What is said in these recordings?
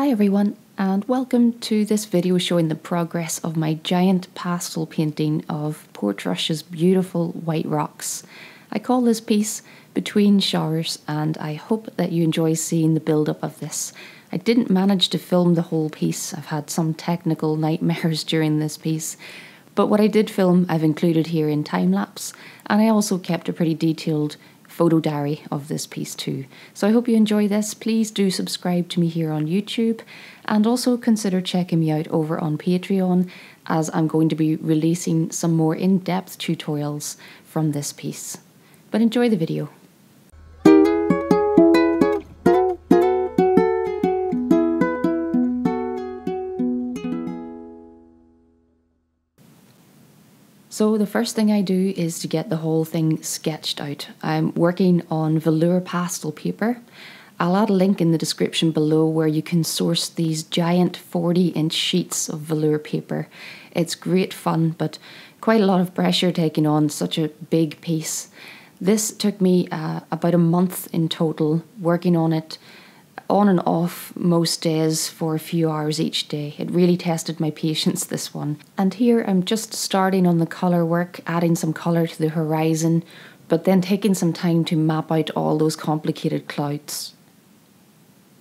Hi everyone and welcome to this video showing the progress of my giant pastel painting of Portrush's beautiful white rocks. I call this piece Between Showers and I hope that you enjoy seeing the build up of this. I didn't manage to film the whole piece, I've had some technical nightmares during this piece, but what I did film I've included here in time lapse and I also kept a pretty detailed photo diary of this piece too. So I hope you enjoy this. Please do subscribe to me here on YouTube and also consider checking me out over on Patreon as I'm going to be releasing some more in-depth tutorials from this piece. But enjoy the video. So the first thing I do is to get the whole thing sketched out. I'm working on velour pastel paper. I'll add a link in the description below where you can source these giant 40 inch sheets of velour paper. It's great fun, but quite a lot of pressure taking on such a big piece. This took me uh, about a month in total working on it on and off most days for a few hours each day. It really tested my patience, this one. And here I'm just starting on the colour work, adding some colour to the horizon, but then taking some time to map out all those complicated clouds.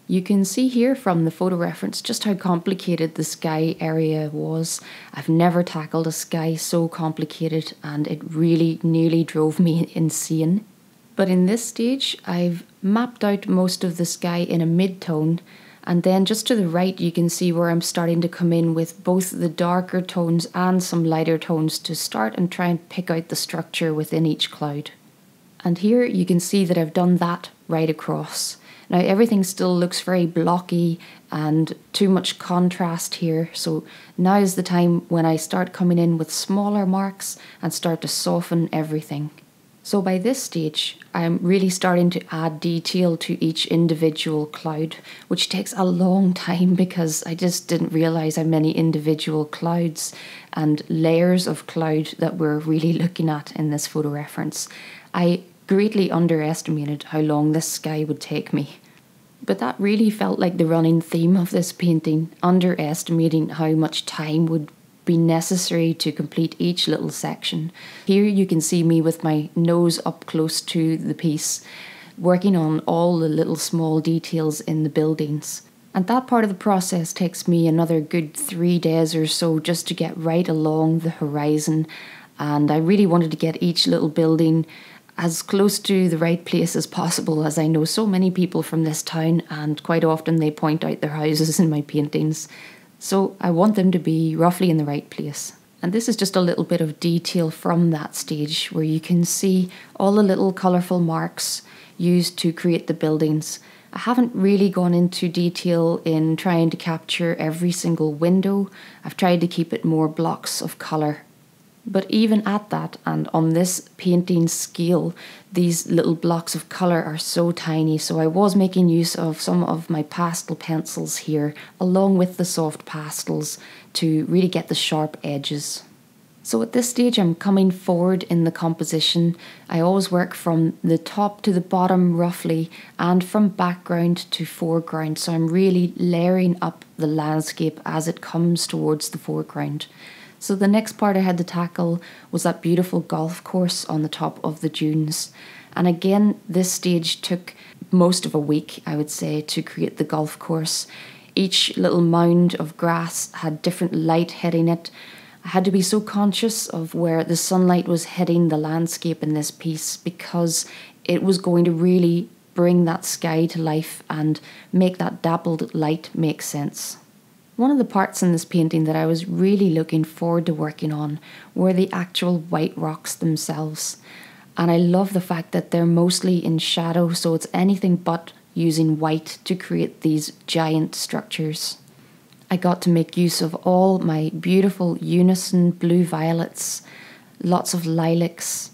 You can see here from the photo reference just how complicated the sky area was. I've never tackled a sky so complicated and it really nearly drove me insane. But in this stage, I've mapped out most of the sky in a mid-tone and then just to the right you can see where I'm starting to come in with both the darker tones and some lighter tones to start and try and pick out the structure within each cloud. And here you can see that I've done that right across. Now everything still looks very blocky and too much contrast here so now is the time when I start coming in with smaller marks and start to soften everything. So by this stage, I'm really starting to add detail to each individual cloud, which takes a long time because I just didn't realize how many individual clouds and layers of cloud that we're really looking at in this photo reference. I greatly underestimated how long this sky would take me. But that really felt like the running theme of this painting, underestimating how much time would be necessary to complete each little section. Here you can see me with my nose up close to the piece, working on all the little small details in the buildings. And that part of the process takes me another good three days or so just to get right along the horizon. And I really wanted to get each little building as close to the right place as possible, as I know so many people from this town, and quite often they point out their houses in my paintings. So I want them to be roughly in the right place. And this is just a little bit of detail from that stage where you can see all the little colourful marks used to create the buildings. I haven't really gone into detail in trying to capture every single window. I've tried to keep it more blocks of colour but even at that, and on this painting scale, these little blocks of colour are so tiny. So I was making use of some of my pastel pencils here, along with the soft pastels, to really get the sharp edges. So at this stage, I'm coming forward in the composition. I always work from the top to the bottom roughly, and from background to foreground. So I'm really layering up the landscape as it comes towards the foreground. So the next part I had to tackle was that beautiful golf course on the top of the dunes. And again, this stage took most of a week, I would say, to create the golf course. Each little mound of grass had different light hitting it. I had to be so conscious of where the sunlight was hitting the landscape in this piece because it was going to really bring that sky to life and make that dappled light make sense. One of the parts in this painting that I was really looking forward to working on were the actual white rocks themselves. And I love the fact that they're mostly in shadow, so it's anything but using white to create these giant structures. I got to make use of all my beautiful unison blue violets, lots of lilacs.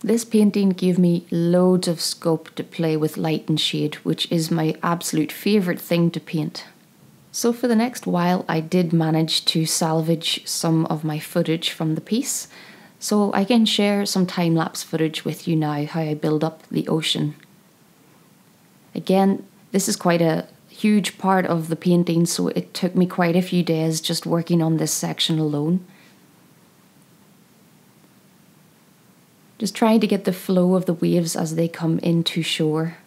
This painting gave me loads of scope to play with light and shade, which is my absolute favourite thing to paint. So for the next while, I did manage to salvage some of my footage from the piece, so I can share some time-lapse footage with you now how I build up the ocean. Again, this is quite a huge part of the painting, so it took me quite a few days just working on this section alone. Just trying to get the flow of the waves as they come into shore.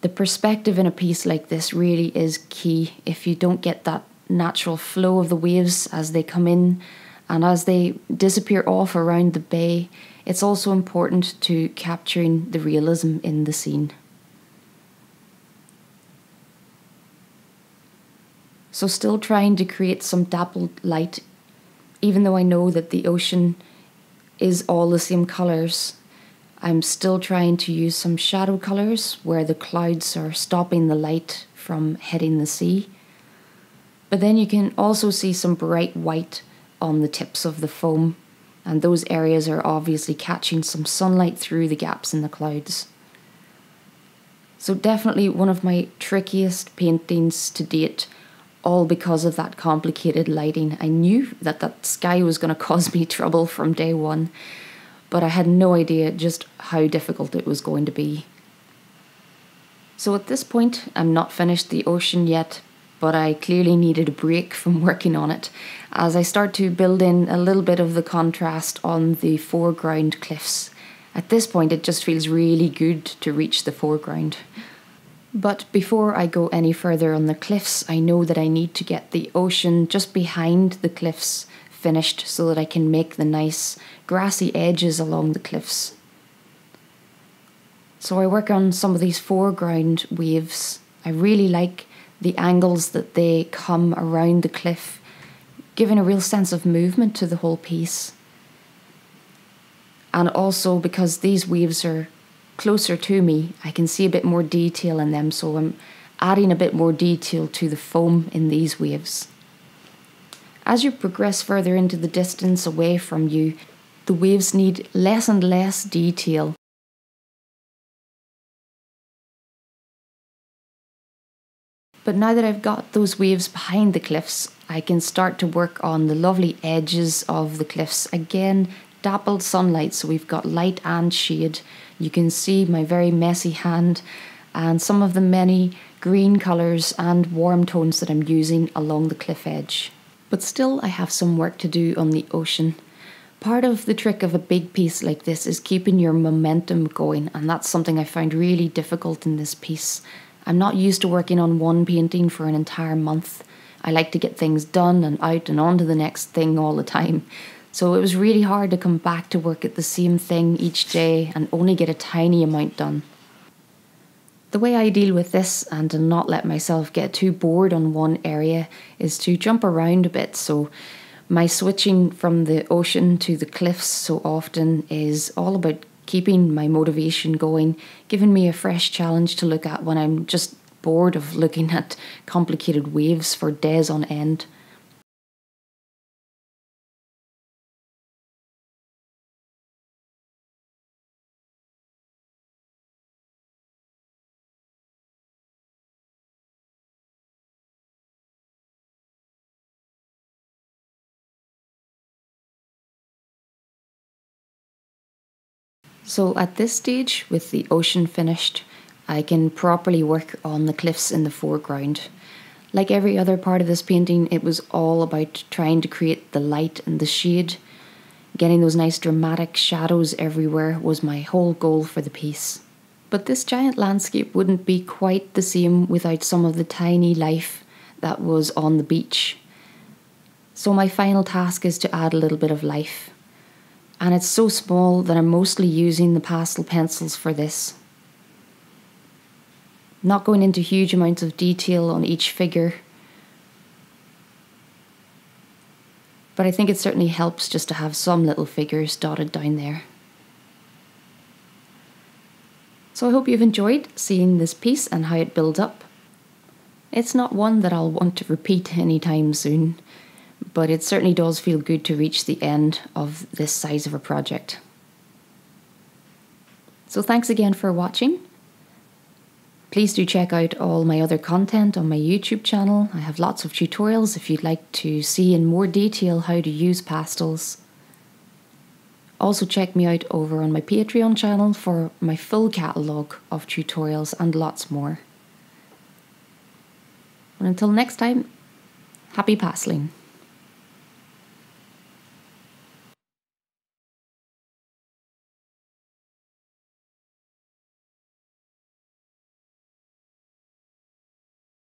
The perspective in a piece like this really is key. If you don't get that natural flow of the waves as they come in and as they disappear off around the bay, it's also important to capturing the realism in the scene. So, still trying to create some dappled light, even though I know that the ocean is all the same colours. I'm still trying to use some shadow colours where the clouds are stopping the light from hitting the sea. But then you can also see some bright white on the tips of the foam, and those areas are obviously catching some sunlight through the gaps in the clouds. So, definitely one of my trickiest paintings to date, all because of that complicated lighting. I knew that that sky was going to cause me trouble from day one, but I had no idea just how difficult it was going to be. So, at this point, I'm not finished the ocean yet, but I clearly needed a break from working on it as I start to build in a little bit of the contrast on the foreground cliffs. At this point, it just feels really good to reach the foreground. But before I go any further on the cliffs, I know that I need to get the ocean just behind the cliffs finished so that I can make the nice grassy edges along the cliffs. So I work on some of these foreground waves. I really like the angles that they come around the cliff, giving a real sense of movement to the whole piece. And also because these waves are closer to me, I can see a bit more detail in them, so I'm adding a bit more detail to the foam in these waves. As you progress further into the distance away from you, the waves need less and less detail But now that I've got those waves behind the cliffs, I can start to work on the lovely edges of the cliffs. Again, dappled sunlight, so we've got light and shade. You can see my very messy hand and some of the many green colours and warm tones that I'm using along the cliff edge. But still, I have some work to do on the ocean. Part of the trick of a big piece like this is keeping your momentum going, and that's something I found really difficult in this piece. I'm not used to working on one painting for an entire month. I like to get things done and out and on to the next thing all the time. So it was really hard to come back to work at the same thing each day and only get a tiny amount done. The way I deal with this and to not let myself get too bored on one area is to jump around a bit. So my switching from the ocean to the cliffs so often is all about keeping my motivation going, giving me a fresh challenge to look at when I'm just bored of looking at complicated waves for days on end. So at this stage, with the ocean finished, I can properly work on the cliffs in the foreground. Like every other part of this painting, it was all about trying to create the light and the shade. Getting those nice dramatic shadows everywhere was my whole goal for the piece. But this giant landscape wouldn't be quite the same without some of the tiny life that was on the beach. So, my final task is to add a little bit of life and it's so small that I'm mostly using the pastel pencils for this. Not going into huge amounts of detail on each figure, but I think it certainly helps just to have some little figures dotted down there. So I hope you've enjoyed seeing this piece and how it builds up. It's not one that I'll want to repeat anytime soon but it certainly does feel good to reach the end of this size of a project. So, thanks again for watching. Please do check out all my other content on my YouTube channel. I have lots of tutorials if you'd like to see in more detail how to use pastels. Also, check me out over on my Patreon channel for my full catalogue of tutorials and lots more. And until next time, happy pastling.